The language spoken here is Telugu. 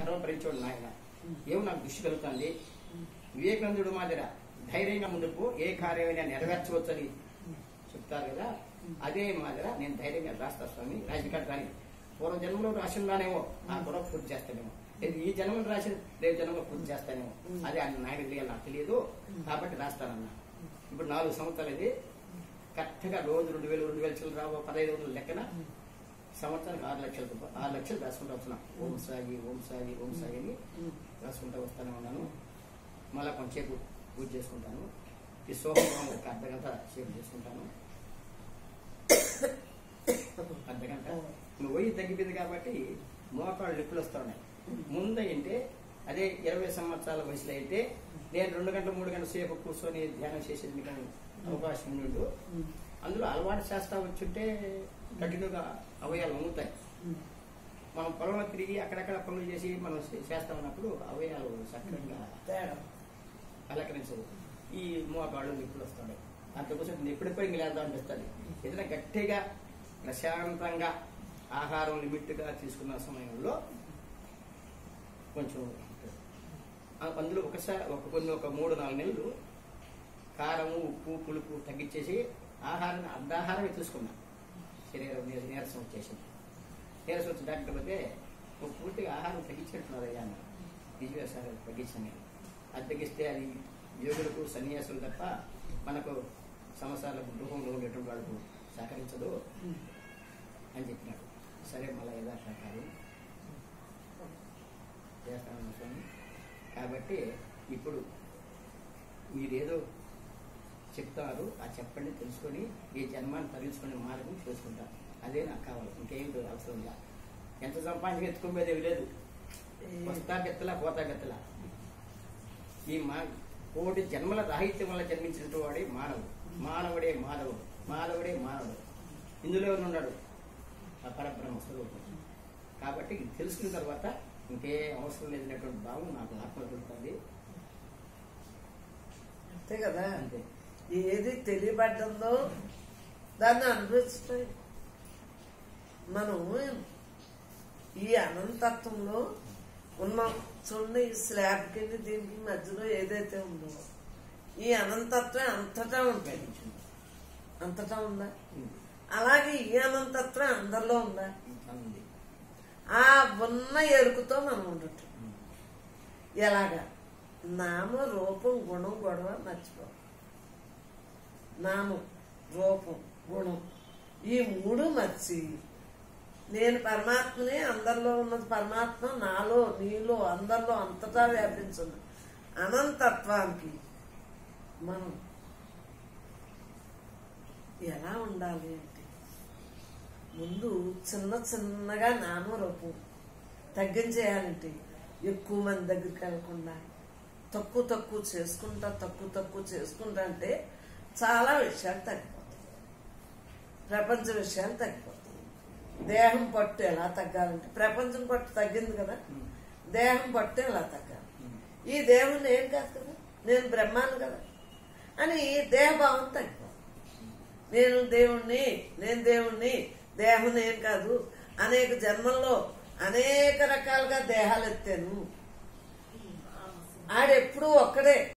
గర్వపరించోడు నాయన ఏమో నాకు దృష్టి కలుగుతుంది వివేకానందుడు మాదిర ధైర్యంగా ముందుకు ఏ కార్యమైనా నెరవేర్చవచ్చని చెప్తారు కదా. అదే మాదిర నేను ధైర్యంగా రాస్తా స్వామి రాజకీయ రాని పూర్వ జన్మలో రాసిందానేమో ఆ కూడా పూర్తి చేస్తానేమో. లేదు ఈ జన్మలో రాసిన రేపు జన్మలో పూర్తి చేస్తానేమో. అది ఆయన నాయన తెలియాలి నాకు తెలియదు. కాబట్టి రాస్తానన్నా. ఇప్పుడు నాలుగు సంవత్సరాలు ఇది కరెక్ట్గా రోజు రెండు వేలు రెండు వేల చిల్లర పదహైదు వందల లెక్కన. సంవత్సరానికి ఆరు లక్షల రూపాయలు ఆరు లక్షలు రాసుకుంటూ వస్తున్నాం. ఓం సాగి ఓం సాగి ఓం సాగి అని రాసుకుంటూ వస్తూనే ఉన్నాను. మళ్ళా కొంచెంసేపు పూజ చేసుకుంటాను. ఈ సోమవారం ఒక అర్ధ గంట సేపు చేసుకుంటాను. అర్ధ గంట నువ్వు పోయి తగ్గిపోయింది కాబట్టి మోకాళ్ళు నిప్పులు వస్తున్నాయి ముందంటే అదే ఇరవై సంవత్సరాల వయసులో అయితే నేను రెండు గంటల మూడు గంటల సేపు కూర్చొని ధ్యానం చేసేది అవకాశం ఉండు అందులో అలవాటు చేస్తా వచ్చుంటే కంటిన్యూగా అవయాలు వంగుతాయి. మనం పొలంలో తిరిగి అక్కడక్కడ పనులు చేసి మనం చేస్తా ఉన్నప్పుడు అవయాలు సక్రమంగా తేడా. పలకరించవు ఈ మోకాళ్ళు నిప్పులు వస్తాయి. అందుకోసం ఎప్పుడెప్పుడు ఇంక లేద్దాం అనిపిస్తుంది. ఏదైనా గట్టిగా ప్రశాంతంగా ఆహారం లిమిట్గా తీసుకున్న సమయంలో కొంచెం అందులో ఒకసారి ఒక కొన్ని ఒక మూడు నాలుగు నెలలు కారము ఉప్పు పులుపు తగ్గించేసి ఆహారాన్ని అర్ధాహారమే తీసుకున్నా శరీరం నీరసం వచ్చేసింది నీరసం వచ్చిన డాక్టర్ పోతే నువ్వు పూర్తిగా ఆహారం తగ్గించినట్టున్నారు అయ్యా అన్నారు. నిజమే సార్ అది తగ్గించాను అది తగ్గిస్తే అది యోగులకు సన్యాసులు తప్ప మనకు సంవత్సరాలకు గృహంలో ఉండేటువంటి వాళ్ళకు సహకరించదు అని చెప్పినాడు. సరే మళ్ళీ యథాప్రకారం చేస్తాను స్వామి. కాబట్టి ఇప్పుడు మీరేదో చెప్తారు. ఆ చెప్పండి తెలుసుకొని ఈ జన్మాన్ని తరలించుకునే మార్గం చేసుకుంటారు అదే నాకు కావాలి. ఇంకేం అవసరం లేదు. ఎంత సంపాదించి ఎత్తుకోబోయేది లేదు. వస్తా బెత్తలా పోతా బెత్తలా ఈ మా కోటి జన్మల రాహిత్యం వల్ల జన్మించినటువంటి వాడే మానవుడు. మానవుడే మానవుడు మానవుడే మానవుడు. ఇందులో ఎవరు ఉన్నాడు ఆ పరబ్రహ్మ స్వరూపం. కాబట్టి ఇది తెలుసుకున్న తర్వాత ఇంకే అవసరం లేదనేటువంటి భావం నాకు ఆత్మ దొరుకుతుంది అంతే కదా? అంతే. ఏది తెలియబడ్డందో దాన్ని అనుభవిస్తాయి. మనం ఈ అనంతత్వంలో ఉన్నాం చూడండి ఈ స్లాబ్ కింద దీనికి మధ్యలో ఏదైతే ఉందో ఈ అనంతత్వం అంతటా ఉంటుంది అంతటా ఉందా? అలాగే ఈ అనంతత్వం అందరిలో ఉందా? ఆ ఉన్న ఎరుకుతో మనం ఉండటం ఎలాగా? నామ రూపం గుణం గొడవ మర్చిపోవాలి నామం రూపం గుణం ఈ మూడు మర్చి. నేను పరమాత్మనే అందరిలో ఉన్నది. పరమాత్మ నాలో నీలో అందరిలో అంతటా వ్యాపించిన అనంతత్వానికి మనం ఎలా ఉండాలి అంటే ముందు చిన్న చిన్నగా నామరూపం తగ్గించేయాలంటే ఎక్కువ మంది దగ్గరికి వెళ్ళకుండా తక్కువ తక్కువ చేసుకుంటా తక్కువ తక్కువ చేసుకుంటా అంటే చాలా విషయాలు తగ్గిపోతాయి. ప్రపంచ విషయాలు తగ్గిపోతాయి. దేహం పట్టు ఎలా తగ్గాలంటే ప్రపంచం పట్టు తగ్గింది కదా? దేహం పట్టు ఎలా తగ్గాలి? ఈ దేహం నేను కాదు కదా? నేను బ్రహ్మాను కదా? అని దేహభావం తగ్గిపోతుంది. నేను దేవుణ్ణి నేను దేవుణ్ణి దేహం నేను కాదు? అనేక జన్మల్లో అనేక రకాలుగా దేహాలు ఎత్తాను. ఆడెప్పుడూ ఒక్కడే.